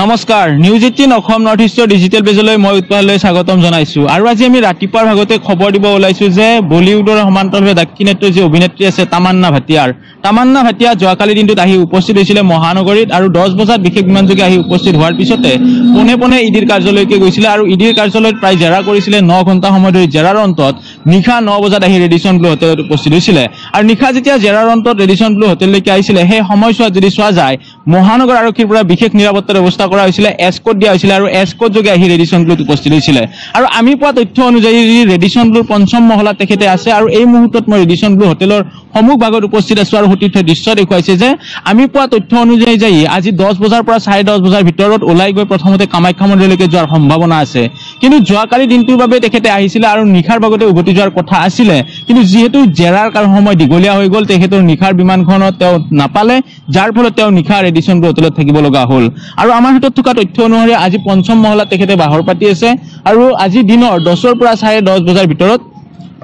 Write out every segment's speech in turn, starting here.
নমস্কাৰ News eighteen North ইষ্টৰ digital পেজলৈ মই উৎপাদলৈ স্বাগতম জনাইছোঁ। আৰু আজি আমি ৰাতিপুৱাৰ ভাগতে খবৰ দিব ওলাইছোঁ যে বলিউডৰ সমান্তৰালভাৱে দাক্ষিণাত্যৰ যি অভিনেত্ৰী আছে তামান্না ভাটিয়াৰ। তামান্না ভাটিয়া যোৱাকালি দিনটোত আহি উপস্থিত হৈছিলে মহানগৰীত আৰু দহ বজাত বিশেষ বিমানযোগে আহি উপস্থিত হোৱাৰ পিছতে পোনে পোনে ইডিৰ কাৰ্যালয়কে গৈছিলে আৰু ইডিৰ কাৰ্যালয়ত প্ৰায় জেৰা কৰিছিলে ন ঘণ্টা সময় ধৰি জেৰাৰ অন্তত। নিশা ন বজাত আহি ৰেডিচন ব্লু হোটেলত উপস্থিত হৈছিলে। আৰু নিশা যেতিয়া জেৰাৰ অন্তত ৰেডিচন ব্লু হোটেললৈকে আহিছিলে সেই সময়ছোৱাত যদি চোৱা যায় মহানগৰ আৰক্ষীৰ পৰা বিশেষ নিৰাপত্তাৰ ব্যৱস্থা কৰা হৈছিলে এছকোড দিয়া হৈছিলে আৰু এছকোড যোগে আহি ৰেডিচন ব্লুত উপস্থিত হৈছিলে। আৰু আমি পোৱা তথ্য অনুযায়ী ৰেডিচন ব্লুৰ পঞ্চম মহলাত তেখেতে আছে আৰু এই মুহূৰ্তত মই ৰেডিচন ব্লু হোটেলৰ সন্মুখ ভাগত উপস্থিত আছো আৰু সতীৰ্থ দৃশ্য দেখুৱাইছে যে আমি পোৱা তথ্য অনুযায়ী যাই আজি দহ বজাৰ পৰা চাৰে দহ বজাৰ ভিতৰত ওলাই গৈ প্ৰথমতে কামাখ্যা মন্দিৰলৈকে যোৱাৰ সম্ভাৱনা আছে। কিন্তু যোৱাকালি দিনটোৰ বাবে তেখেতে আহিছিলে আৰু নিশাৰ ভাগতে উভতি যোৱাৰ কথা আছিলে। কিন্তু যিহেতু জেৰাৰ কাৰণ সময় দীঘলীয়া হৈ গ'ল তেখেতৰ নিশাৰ বিমানখনত তেওঁ নাপালে যাৰ ফলত তেওঁ নিশা ৰেডিচন হোটেলত থাকিব লগা হ'ল। আৰু আমাৰ হাতত থকা তথ্য অনুসৰি আজি পঞ্চম মহলাত তেখেতে বাহৰ পাতি আছে। আৰু আজি দিনৰ দহৰ পৰা চাৰে দহ বজাৰ ভিতৰত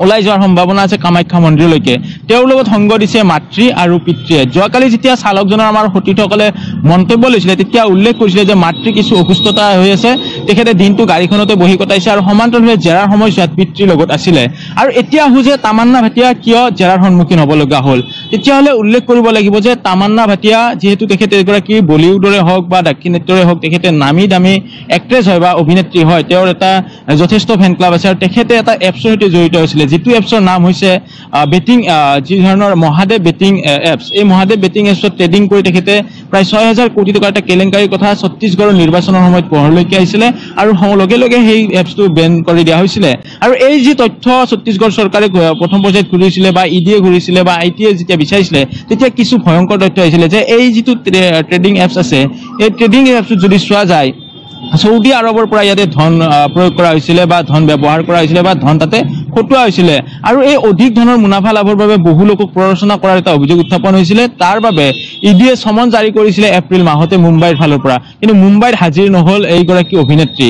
ওলাই যোৱাৰ সম্ভাৱনা আছে কামাখ্যা মন্দিৰলৈকে। তেওঁৰ লগত সংগ দিছে মাতৃ আৰু পিতৃয়ে। যোৱাকালি যেতিয়া চালকজনৰ আমাৰ সতীৰ্থসকলে মন্তব্য লৈছিলে তেতিয়া উল্লেখ কৰিছিলে যে মাতৃ কিছু অসুস্থতা হৈ আছে। তেখেতে দিনটো গাড়ীখনতে বহি কটাইছে আৰু সমান্তৰালভাৱে জেৰাৰ সময়ছোৱাত পিতৃৰ লগত আছিলে। আৰু এতিয়া আহোঁ যে তামান্না ভাটিয়া কিয় জেৰাৰ সন্মুখীন হ'ব লগা হ'ল? তেতিয়াহ'লে উল্লেখ কৰিব লাগিব যে তামান্না ভাটিয়া যিহেতু তেখেতে এগৰাকী বলিউডৰে হওক বা দাক্ষিণাত্যৰে হওক তেখেতে নামী দামী এক্ট্ৰেছ হয় বা অভিনেত্ৰী হয় তেওঁৰ এটা যথেষ্ট ফেন ক্লাব আছে আৰু তেখেতে এটা এপছৰ সৈতে জড়িত হৈছিলে। যিটো এপছৰ নাম হৈছে বেটিং যি ধৰণৰ মহাদেৱ বেটিং এপছ এই মহাদেৱ বেটিং এপছত ট্ৰেডিং কৰি তেখেতে প্ৰায় ছয় হাজাৰ কোটি টকাৰ এটা কেলেংকাৰীৰ কথা ছত্তীশগড়ৰ নিৰ্বাচনৰ সময়ত পোহৰলৈকে আহিছিলে আৰু লগে লগে সেই এপছটো বেন কৰি দিয়া হৈছিলে। আৰু এই যি তথ্য ছত্তীশগড় চৰকাৰে প্ৰথম পৰ্যায়ত ঘূৰিছিলে বা ই ডিয়ে ঘূৰিছিলে বা আই টিয়ে যেতিয়া বিচাৰিছিলে তেতিয়া কিছু ভয়ংকৰ তথ্য আহিছিলে যে এই যিটো ট্ৰেডিং এপছ আছে এই ট্ৰেডিং এপছটোত যদি চোৱা যায় চৌদি আৰবৰ পৰা ইয়াতে ধন প্ৰয়োগ কৰা হৈছিলে বা ধন ব্যৱহাৰ কৰা হৈছিলে বা ধন তাতে খটোৱা হৈছিলে। আৰু এই অধিক ধনৰ মুনাফা লাভৰ বাবে বহু লোকক প্ৰৰোচনা কৰাৰ এটা অভিযোগ উত্থাপন হৈছিলে। তাৰ বাবে ইডিয়ে চমন জাৰি কৰিছিলে এপ্ৰিল মাহতে মুম্বাইৰ ফালৰ পৰা। কিন্তু মুম্বাইত হাজিৰ নহ'ল এইগৰাকী অভিনেত্ৰী।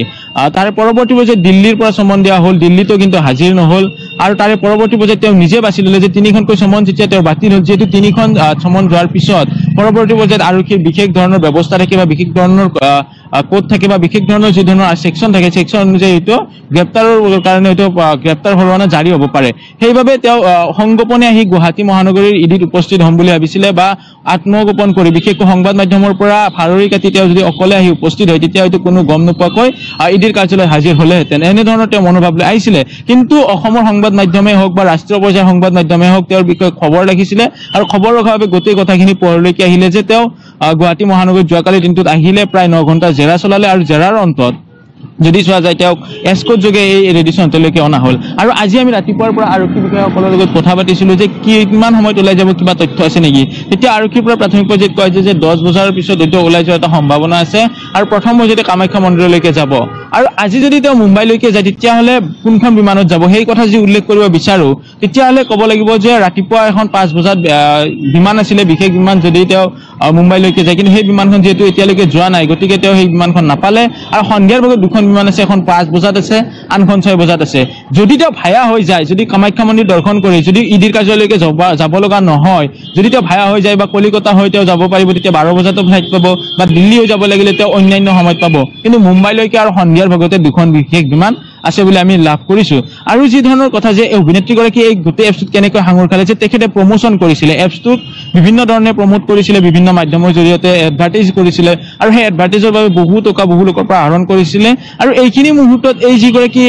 তাৰে পৰৱৰ্তী পৰ্যায়ত দিল্লীৰ পৰা চমন দিয়া হ'ল। দিল্লীতো কিন্তু হাজিৰ নহ'ল। আৰু তাৰে পৰৱৰ্তী পৰ্যায়ত তেওঁ নিজে বাছি ল'লে যে তিনিখনকৈ চমন যেতিয়া তেওঁৰ বাতিল হ'ল যিহেতু তিনিখন চমন যোৱাৰ পিছত পৰৱৰ্তী পৰ্যায়ত আৰক্ষীৰ বিশেষ ধৰণৰ ব্যৱস্থা থাকে বা বিশেষ ধৰণৰ কোড থাকে বা বিশেষ ধৰণৰ যি ধৰণৰ ছেকশ্যন থাকে ছেকশ্যন অনুযায়ী হয়তো গ্ৰেপ্তাৰৰ কাৰণে আহ, গ্ৰেপ্তাৰ পৰোৱানা জাৰি হ'ব পাৰে। সেইবাবে তেওঁ সংগোপনে আহি গুৱাহাটী মহানগৰীৰ ইডিত উপস্থিত হ'ম বুলি ভাবিছিলে বা আত্মগোপন কৰি বিশেষকৈ সংবাদ মাধ্যমৰ পৰা ফাৰৰি কাটি তেওঁ যদি অকলে আহি উপস্থিত হয় তেতিয়া হয়তো কোনো গম নোপোৱাকৈ ইডিৰ কাৰ্যালয়ত হাজিৰ হ'লেহেঁতেন। এনেধৰণৰ তেওঁ মনোভাৱ লৈ আহিছিলে। কিন্তু অসমৰ সংবাদ মাধ্যমেই হওক বা ৰাষ্ট্ৰীয় পৰ্যায়ৰ সংবাদ মাধ্যমেই হওক তেওঁৰ বিষয়ে খবৰ ৰাখিছিলে আৰু খবৰ ৰখাৰ বাবে গোটেই কথাখিনি পোহৰলৈকে আহিলে যে তেওঁ গুৱাহাটী মহানগৰীত যোৱাকালি দিনটোত আহিলে প্ৰায় ন ঘণ্টা জেৰা চলালে আৰু জেৰাৰ অন্তত যদি চোৱা যায় তেওঁক এছকোট যোগে এই ৰেডিচন হোটেললৈকে অনা হ'ল। আৰু আজি আমি ৰাতিপুৱাৰ পৰা আৰক্ষী বিষয়াসকলৰ লগত কথা পাতিছিলোঁ যে কিমান সময়ত ওলাই যাব কিবা তথ্য আছে নেকি? তেতিয়া আৰক্ষীৰ পৰা প্ৰাথমিক পৰ্যায়ত কয় যে দহ বজাৰ পিছত হয়তো ওলাই যোৱাৰ এটা সম্ভাৱনা আছে। আৰু প্ৰথম পৰ্যায়তে কামাখ্যা মন্দিৰলৈকে যাব। আৰু আজি যদি তেওঁ মুম্বাইলৈকে যায় তেতিয়াহ'লে কোনখন বিমানত যাব? সেই কথা যদি উল্লেখ কৰিব বিচাৰোঁ তেতিয়াহ'লে ক'ব লাগিব যে ৰাতিপুৱা এখন পাঁচ বজাত বিমান আছিলে বিশেষ বিমান যদি তেওঁ মুম্বাইলৈকে যায়। কিন্তু সেই বিমানখন যিহেতু এতিয়ালৈকে যোৱা নাই গতিকে তেওঁ সেই বিমানখন নাপালে। আৰু সন্ধিয়াৰ ভাগত দুখন বিমান আছে এখন পাঁচ বজাত আছে আনখন ছয় বজাত আছে। যদি তেওঁ ভায়া হৈ যায় যদি কামাখ্যা মন্দিৰ দৰ্শন কৰি যদি ইডিৰ কাৰ্যালয়লৈকে যাব লগা নহয় যদি তেওঁ ভায়া হৈ যায় বা কলিকতা হৈ তেওঁ যাব পাৰিব তেতিয়া বাৰ বজাতো ফ্লাইট পাব বা দিল্লী হৈ যাব লাগিলে তেওঁ অন্যান্য সময়ত পাব। কিন্তু মুম্বাইলৈকে আৰু সন্ধিয়াৰ ভাগতে দুখন বিশেষ বিমান আছে বুলি আমি লাভ কৰিছোঁ। আৰু যি ধৰণৰ কথা যে এই অভিনেত্ৰীগৰাকী এই গোটেই এপছটোত কেনেকৈ সাঙুৰ খালে যে তেখেতে প্ৰমোচন কৰিছিলে। এপছটোক বিভিন্ন ধৰণে প্ৰমোট কৰিছিলে বিভিন্ন মাধ্যমৰ জৰিয়তে এডভাৰ্টাইজ কৰিছিলে। আৰু সেই এডভাৰ্টাইজৰ বাবে বহু টকা বহু লোকৰ পৰা আহৰণ কৰিছিলে। আৰু এইখিনি মুহূৰ্তত এই যিগৰাকী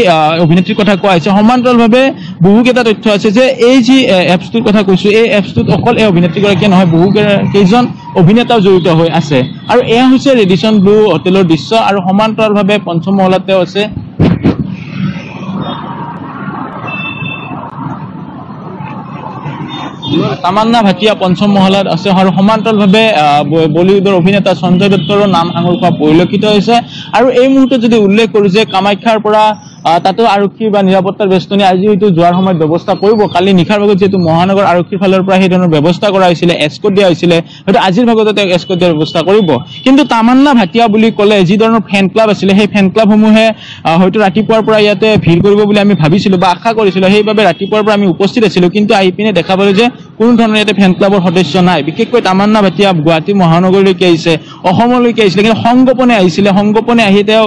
অভিনেত্ৰীৰ কথা কোৱা হৈছে সমান্তৰালভাৱে বহুকেইটা তথ্য আছে যে এই যি এপছটোৰ কথা কৈছোঁ এই এপছটোত অকল এই অভিনেত্ৰীগৰাকীয়ে নহয় বহু কেইজন অভিনেতাও জড়িত হৈ আছে। আৰু এয়া হৈছে ৰেডিচন ব্লু হোটেলৰ দৃশ্য আৰু সমান্তৰালভাৱে পঞ্চম মহলাত তেওঁ আছে। তামান্না ভাটিয়া পঞ্চম মহলাত আছে আৰু সমান্তৰালভাৱে বলিউডৰ অভিনেতা সঞ্জয় দত্তৰো নাম সাঙুৰ খোৱা পৰিলক্ষিত হৈছে। আৰু এই মুহূৰ্তত যদি উল্লেখ কৰোঁ যে কামাখ্যাৰ পৰা তাতো আৰক্ষী বা নিৰাপত্তাৰ বেষ্টনী আজি হয়তো যোৱাৰ সময়ত ব্যৱস্থা কৰিব। কালি নিশাৰ ভাগত যিহেতু মহানগৰ আৰক্ষীৰ ফালৰ পৰা সেই ধৰণৰ ব্যৱস্থা কৰা হৈছিলে এস্কট দিয়া হৈছিলে হয়তো আজিৰ ভাগতে তেওঁক এস্কট দিয়াৰ ব্যৱস্থা কৰিব। কিন্তু তামান্না ভাটিয়া বুলি ক'লে যি ধৰণৰ ফেন ক্লাব আছিলে সেই ফেন ক্লাবসমূহে হয়তো ৰাতিপুৱাৰ পৰা ইয়াতে ভিৰ কৰিব বুলি আমি ভাবিছিলোঁ বা আশা কৰিছিলোঁ। সেইবাবে ৰাতিপুৱাৰ পৰা আমি উপস্থিত আছিলোঁ। কিন্তু আহি পিনে দেখা পালোঁ যে কোনো ধৰণৰ ইয়াতে ফেন ক্লাবৰ সদস্য নাই। বিশেষকৈ তামান্না ভাটিয়া গুৱাহাটী মহানগৰীলৈকে আহিছে অসমলৈকে আহিছিলে কিন্তু সংগোপনে আহিছিলে। সংগোপনে আহি তেওঁ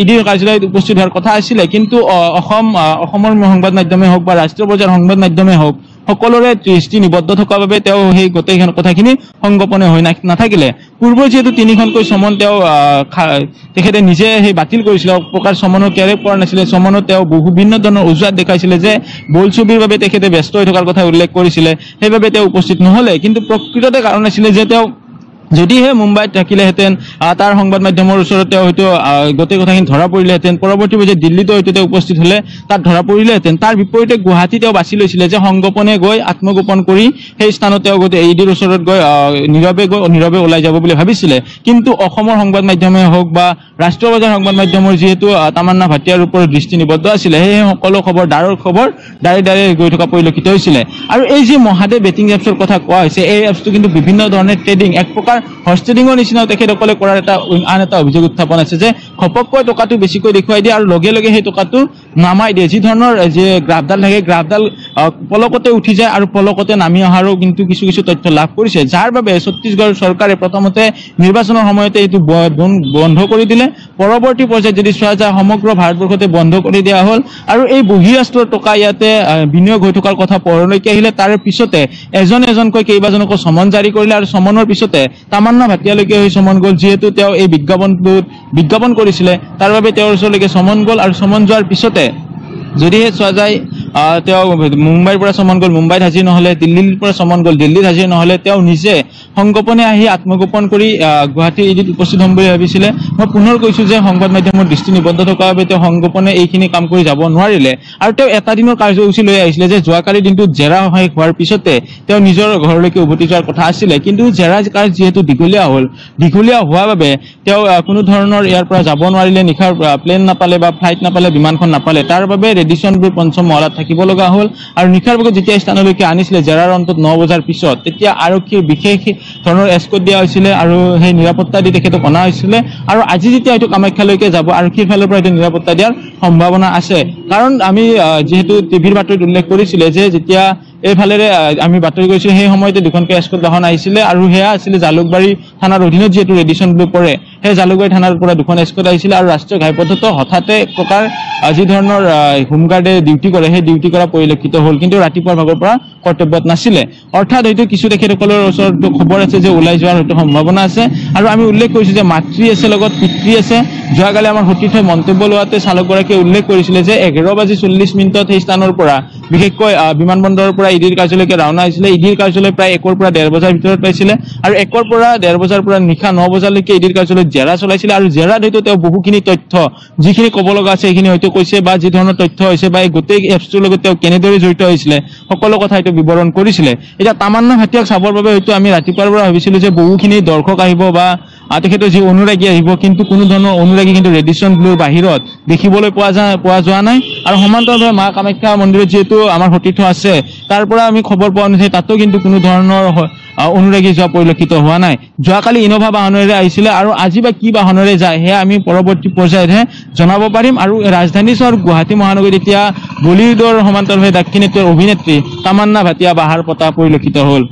ইডিৰ কাৰ্যালয়ত উপস্থিত হোৱাৰ কথা আছিলে। কিন্তু অসম অসমৰ সংবাদ মাধ্যমেই হওক বা ৰাষ্ট্ৰীয় পৰ্যায়ৰ সংবাদ মাধ্যমেই হওক সকলোৰে দৃষ্টি নিবদ্ধ থকাৰ বাবে তেওঁ সেই গোটেইখন কথাখিনি সংগোপনে হৈ নাথাকিলে। পূৰ্বে যিহেতু তিনিখনকৈ চমন তেওঁ তেখেতে নিজে সেই বাতিল কৰিছিলে। প্ৰকাৰ চমনো ক্লিয়াৰে কৰা নাছিলে চমনত তেওঁ বহু ভিন্ন ধৰণৰ অজুহাত দেখাইছিলে যে বোলছবিৰ বাবে তেখেতে ব্যস্ত হৈ থকাৰ কথা উল্লেখ কৰিছিলে। সেইবাবে তেওঁ উপস্থিত নহলে। কিন্তু প্ৰকৃততে কাৰণ আছিলে যে তেওঁ যদিহে মুম্বাইত থাকিলেহেঁতেন তাৰ সংবাদ মাধ্যমৰ ওচৰত তেওঁ হয়তো গোটেই কথাখিনি ধৰা পৰিলেহেঁতেন। পৰৱৰ্তী পৰ্যায়ত দিল্লীতো হয়তো তেওঁ উপস্থিত হলে তাত ধৰা পৰিলেহেঁতেন। তাৰ বিপৰীতে গুৱাহাটী তেওঁ বাছি লৈছিলে যে সংগোপনে গৈ আত্মগোপন কৰি সেই স্থানত তেওঁ গোটেই ইডিৰ ওচৰত গৈ নীৰৱে গৈ নীৰৱে ওলাই যাব বুলি ভাবিছিলে। কিন্তু অসমৰ সংবাদ মাধ্যমে হওক বা ৰাষ্ট্ৰীয় বজাৰ সংবাদ মাধ্যমৰ যিহেতু তামান্না ভাটিয়াৰ ওপৰত দৃষ্টি নিবদ্ধ আছিলে সেই সকলো খবৰ ডাৰৰ খবৰ ডাইৰে ডাইৰে গৈ থকা পৰিলক্ষিত হৈছিলে। আৰু এই যি মহাদেৱ বেটিং এপছৰ কথা কোৱা হৈছে এই এপছটো কিন্তু বিভিন্ন ধৰণে ট্ৰেডিং এক প্ৰকাৰ হৰ্চ ট্ৰেডিঙৰ নিচিনাও তেখেতসকলে কৰাৰ এটা আন এটা অভিযোগ উত্থাপন আছে যে ঘপককৈ টকাটো বেছিকৈ দেখুৱাই দিয়ে আৰু লগে লগে সেই টকাটো নামাই দিয়ে। যি ধৰণৰ যি গ্ৰাফডাল থাকে গ্ৰাফডাল পলকতে উঠি যায় আৰু পলকতে নামি অহাৰো কিন্তু কিছু কিছু তথ্য লাভ কৰিছে যাৰ বাবে ছত্তীশগড় চৰকাৰে প্ৰথমতে নিৰ্বাচনৰ সময়তে এইটো বন্ধ কৰি দিলে। পৰৱৰ্তী পৰ্যায়ত যদি চোৱা যায় সমগ্ৰ ভাৰতবৰ্ষতে বন্ধ কৰি দিয়া হ'ল। আৰু এই বহিৰাষ্ট্ৰৰ টকা ইয়াতে বিনিয়োগ হৈ থকাৰ কথা পোহৰলৈকে আহিলে তাৰে পিছতে এজন এজনকৈ কেইবাজনকো চমন জাৰি কৰিলে আৰু চমনৰ পিছতে তামান্না ভাটিয়ালৈকে হৈ চমন গ'ল যিহেতু তেওঁ এই বিজ্ঞাপনটোত বিজ্ঞাপন কৰিছিলে। তাৰ বাবে তেওঁৰ ওচৰলৈকে চমন গ'ল আৰু চমন যোৱাৰ পিছতে যদিহে চোৱা যায় তেওঁ মুম্বাইৰ পৰা চমন গ'ল মুম্বাইত হাজিৰ নহ'লে দিল্লীৰ পৰা চমন গ'ল দিল্লীত হাজিৰ নহ'লে তেওঁ নিজে সংগোপনে আহি আত্মগোপন কৰি গুৱাহাটী ইডিত উপস্থিত হ'ম বুলি ভাবিছিলে। মই পুনৰ কৈছোঁ যে সংবাদ মাধ্যমৰ দৃষ্টি নিবদ্ধ থকাৰ বাবে তেওঁ সংগোপনে এইখিনি কাম কৰি যাব নোৱাৰিলে। আৰু তেওঁ এটা দিনৰ কাৰ্যসূচী লৈ আহিছিলে যে যোৱাকালিৰ দিনটোত জেৰা শেষ হোৱাৰ পিছতে তেওঁ নিজৰ ঘৰলৈকে উভতি যোৱাৰ কথা আছিলে। কিন্তু জেৰা কাৰ্য যিহেতু দীঘলীয়া হ'ল দীঘলীয়া হোৱাৰ বাবে তেওঁ কোনো ধৰণৰ ইয়াৰ পৰা যাব নোৱাৰিলে নিশাৰ প্লেন নাপালে বা ফ্লাইট নাপালে বিমানখন নাপালে। তাৰ বাবে ৰেডিচনবোৰ পঞ্চম মহলাত থাকিব লগা হ'ল। আৰু নিশাৰ ভাগত যেতিয়া স্থানলৈকে আনিছিলে জেৰাৰ অন্তত ন বজাৰ পিছত তেতিয়া আৰক্ষীৰ বিশেষ ধৰণৰ এস্কট দিয়া হৈছিলে আৰু সেই নিৰাপত্তা দি তেখেতক অনা হৈছিলে। আৰু আজি যেতিয়া হয়তো কামাখ্যালৈকে যাব আৰক্ষীৰ ফালৰ পৰা হয়তো নিৰাপত্তা দিয়াৰ সম্ভাৱনা আছে। কাৰণ আমি যিহেতু টিভিৰ বাতৰিত উল্লেখ কৰিছিলে যে যেতিয়া এইফালেৰে আমি বাতৰি কৰিছিলোঁ সেই সময়তে দুখনকৈ এস্কট বাহন আহিছিলে আৰু সেয়া আছিলে জালুকবাৰী থানাৰ অধীনত যিহেতু ৰেডিচন ব্লু পৰে। সেই জালুকবাৰী থানাৰ পৰা দুখন এস্কট আহিছিলে আৰু ৰাষ্ট্ৰীয় ঘাইপথতো হঠাতে এক প্ৰকাৰ আহ, যি ধৰণৰ আহ, হোমগাৰ্ডে ডিউটি কৰে সেই ডিউটি কৰা পৰিলক্ষিত হ'ল। কিন্তু ৰাতিপুৱাৰ ভাগৰ পৰা কৰ্তব্যত নাছিলে। অৰ্থাৎ হয়তো কিছু তেখেতসকলৰ ওচৰত খবৰ আছে যে ওলাই যোৱাৰ হয়তো সম্ভাৱনা আছে। আৰু আমি উল্লেখ কৰিছোঁ যে মাতৃ আছে লগত পিতৃ আছে। যোৱাকালি আমাৰ সতীৰ্থই মন্তব্য লোৱাতে চালকগৰাকীয়ে উল্লেখ কৰিছিলে যে এঘাৰ বাজি চল্লিছ মিনিটত সেই স্থানৰ পৰা বিশেষকৈ আহ, বিমানবন্দৰৰ পৰা ইডিৰ কাৰ্যালয়কে ৰাওনা হৈছিলে। ইডিৰ কাৰ্যালয় প্ৰায় একৰ পৰা ডেৰ বজাৰ ভিতৰত পাইছিলে। আৰু একৰ পৰা ডেৰ বজাৰ পৰা নিশা ন বজালৈকে ইডিৰ কাৰ্যালয়ত জেৰা চলাইছিলে। আৰু জেৰাত হয়তো তেওঁ বহুখিনি তথ্য যিখিনি ক'ব লগা আছে সেইখিনি হয়তো কৈছে বা যি ধৰণৰ তথ্য হৈছে বা এই গোটেই এপছটোৰ লগত তেওঁ কেনেদৰে জড়িত হৈছিলে সকলো কথা হয়তো বিৱৰণ কৰিছিলে। এতিয়া তামান্না ভাটিয়াক চাবৰ বাবে হয়তো আমি ৰাতিপুৱাৰ পৰা ভাবিছিলোঁ যে বহুখিনি দৰ্শক আহিব বা আহ, তেখেতৰ যি অনুৰাগী আহিব কিন্তু কোনো ধৰণৰ অনুৰাগী কিন্তু ৰেডিচন ব্লুৰ বাহিৰত দেখিবলৈ পোৱা যা পোৱা যোৱা নাই। আৰু সমান্তৰালভাৱে মা কামাখ্যা মন্দিৰত যিহেতু আমাৰ সতীৰ্থ আছে তাৰ পৰা আমি খবৰ পোৱা অনুযায়ী তাতো কিন্তু কোনো ধৰণৰ অনুৰাগী যোৱা পৰিলক্ষিত হোৱা নাই। যোৱাকালি ইন'ভা বাহনেৰে আহিছিলে আৰু আজি বা কি বাহনেৰে যায় সেয়া আমি পৰৱৰ্তী পৰ্যায়তহে জনাব পাৰিম। আৰু ৰাজধানী চহৰ গুৱাহাটী মহানগৰীত এতিয়া বলিউডৰ সমান্তৰালভাৱে দাক্ষিণাত্যৰ অভিনেত্ৰী তামান্না ভাটিয়া বাহাৰ পতা পৰিলক্ষিত হ'ল।